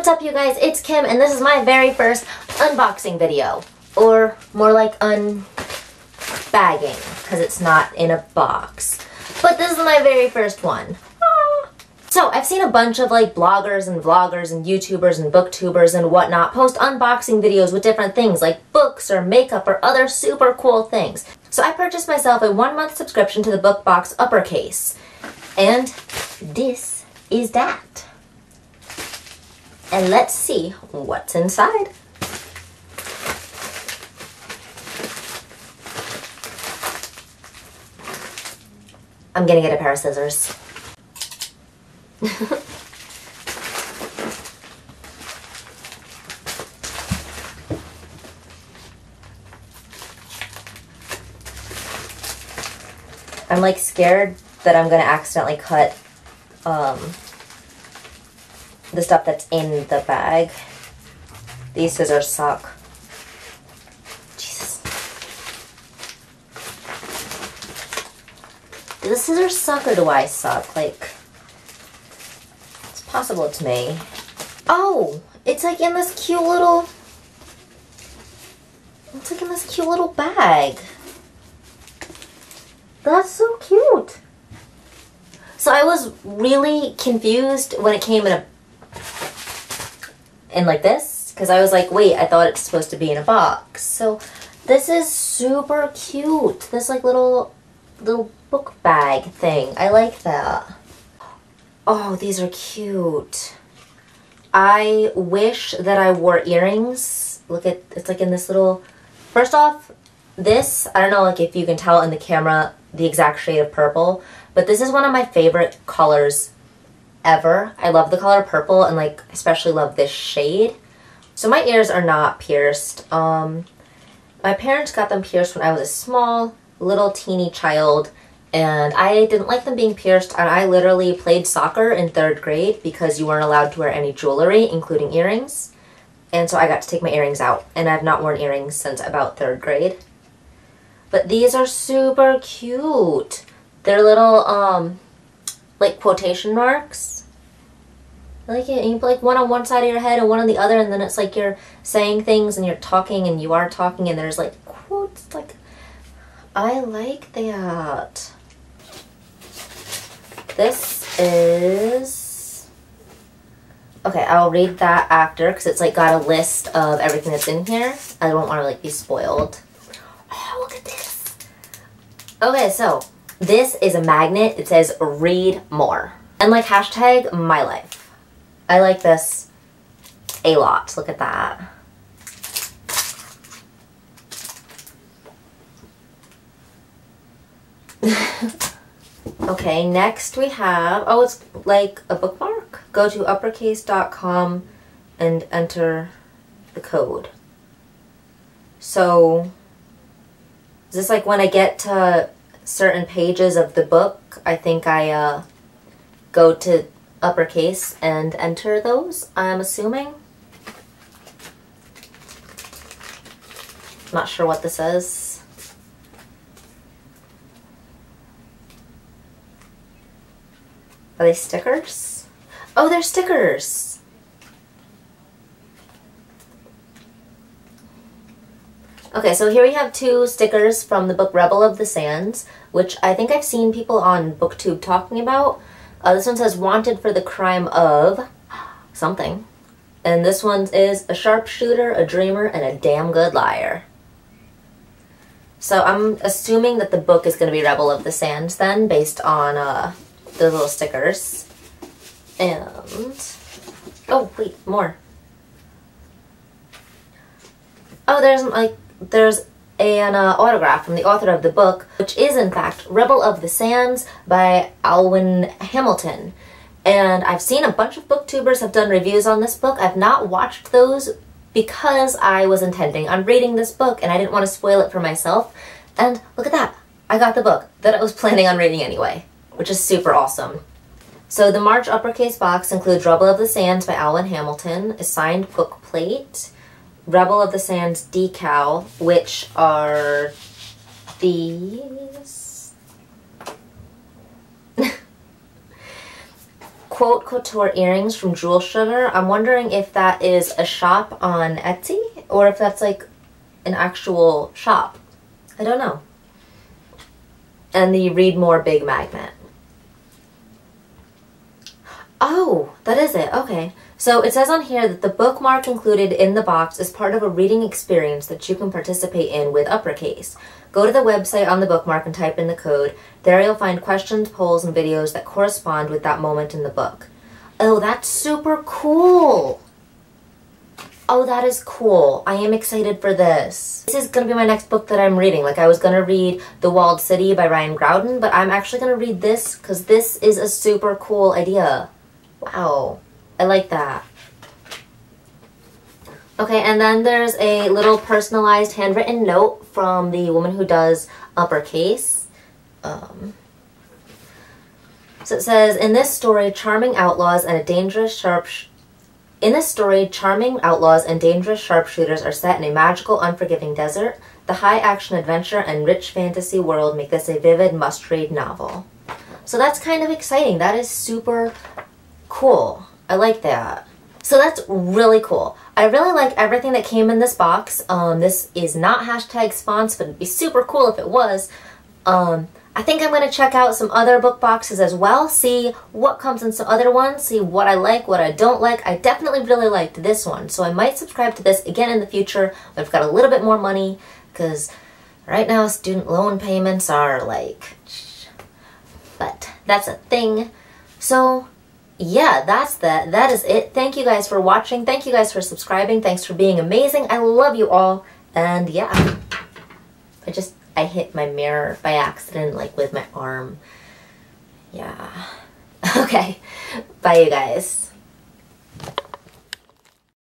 what's up you guys? It's Kim and this is my very first unboxing video. Or more like unbagging because it's not in a box. But this is my very first one. Ah. So I've seen a bunch of like bloggers and vloggers and YouTubers and booktubers and whatnot post unboxing videos with different things like books or makeup or other super cool things. So I purchased myself a one month subscription to the BookBox Uppercase. And this is that. And let's see what's inside. I'm gonna get a pair of scissors. I'm like scared that I'm gonna accidentally cut um, the stuff that's in the bag. These scissors suck. Jesus. Do the scissors suck or do I suck? Like, it's possible it's me. Oh, it's like in this cute little, it's like in this cute little bag. That's so cute. So I was really confused when it came in a in like this because I was like, wait, I thought it's supposed to be in a box. So this is super cute. This like little little book bag thing. I like that. Oh, these are cute. I wish that I wore earrings. Look at, it's like in this little, first off, this, I don't know like if you can tell in the camera the exact shade of purple, but this is one of my favorite colors ever. I love the color purple and like especially love this shade. So my ears are not pierced. Um, my parents got them pierced when I was a small little teeny child and I didn't like them being pierced and I literally played soccer in third grade because you weren't allowed to wear any jewelry including earrings and so I got to take my earrings out and I've not worn earrings since about third grade. But these are super cute. They're little um like quotation marks. I like it. And you put like one on one side of your head and one on the other, and then it's like you're saying things and you're talking and you are talking, and there's like quotes. Like, I like that. This is. Okay, I'll read that after because it's like got a list of everything that's in here. I don't want to like be spoiled. Oh, look at this. Okay, so this is a magnet. It says read more. And like hashtag my life. I like this a lot. Look at that. okay, next we have, oh, it's like a bookmark. Go to uppercase.com and enter the code. So, is this like when I get to certain pages of the book, I think I uh, go to uppercase and enter those, I'm assuming. Not sure what this is. Are they stickers? Oh, they're stickers! Okay, so here we have two stickers from the book Rebel of the Sands, which I think I've seen people on BookTube talking about. Uh, this one says, wanted for the crime of something. And this one is a sharpshooter, a dreamer, and a damn good liar. So I'm assuming that the book is going to be Rebel of the Sands then, based on uh, the little stickers. And, oh wait, more. Oh, there's like there's an uh, autograph from the author of the book, which is in fact Rebel of the Sands by Alwyn Hamilton. And I've seen a bunch of booktubers have done reviews on this book. I've not watched those because I was intending on reading this book and I didn't want to spoil it for myself. And look at that, I got the book that I was planning on reading anyway, which is super awesome. So the March uppercase box includes Rebel of the Sands by Alwyn Hamilton, a signed book plate, Rebel of the Sands decal, which are these. quote couture earrings from Jewel Sugar. I'm wondering if that is a shop on Etsy or if that's like an actual shop. I don't know. And the Read More Big Magnet. Oh, that is it. Okay. So it says on here that the bookmark included in the box is part of a reading experience that you can participate in with uppercase. Go to the website on the bookmark and type in the code. There you'll find questions, polls, and videos that correspond with that moment in the book. Oh, that's super cool. Oh, that is cool. I am excited for this. This is going to be my next book that I'm reading. Like, I was going to read The Walled City by Ryan Graudin, but I'm actually going to read this because this is a super cool idea. Wow. I like that. Okay, and then there's a little personalized handwritten note from the woman who does uppercase. Um, so it says, in this story, charming outlaws and a dangerous sharp... In this story, charming outlaws and dangerous sharpshooters are set in a magical, unforgiving desert. The high-action adventure and rich fantasy world make this a vivid, must-read novel. So that's kind of exciting. That is super cool. I like that. So that's really cool. I really like everything that came in this box. Um, this is not hashtag spons, but it'd be super cool if it was. Um, I think I'm going to check out some other book boxes as well, see what comes in some other ones, see what I like, what I don't like. I definitely really liked this one, so I might subscribe to this again in the future I've got a little bit more money, because right now student loan payments are like... But that's a thing. So yeah, that's that. That is it. Thank you guys for watching. Thank you guys for subscribing. Thanks for being amazing. I love you all. And yeah, I just, I hit my mirror by accident, like with my arm. Yeah. Okay. Bye, you guys.